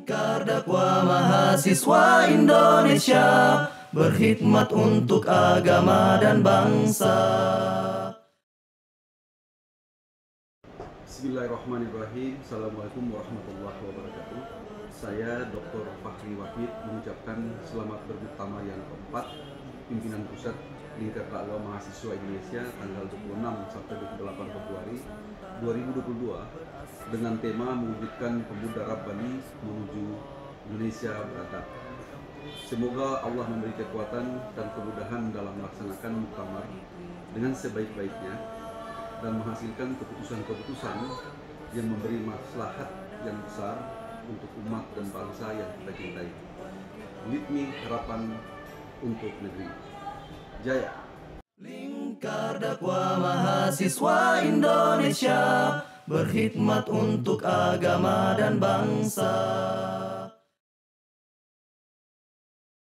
Lingkar dakwah mahasiswa Indonesia berkhidmat untuk agama dan bangsa. Bismillahirrahmanirrahim. Assalamualaikum warahmatullahi wabarakatuh. Saya Dr. Fahri Wahid mengucapkan selamat bermuktamar yang keempat pimpinan pusat Lingkar Dakwah Mahasiswa Indonesia tanggal 26 sampai 28 Februari 2022 dengan tema mewujudkan pemuda Rabbani menuju Indonesia beradab. Semoga Allah memberi kekuatan dan kemudahan dalam melaksanakan muktamar dengan sebaik-baiknya dan menghasilkan keputusan-keputusan yang memberi maslahat yang besar untuk umat dan bangsa yang kita cintai. Litmi harapan untuk negeri. Jaya! Lingkar dakwah mahasiswa Indonesia berkhidmat untuk agama dan bangsa.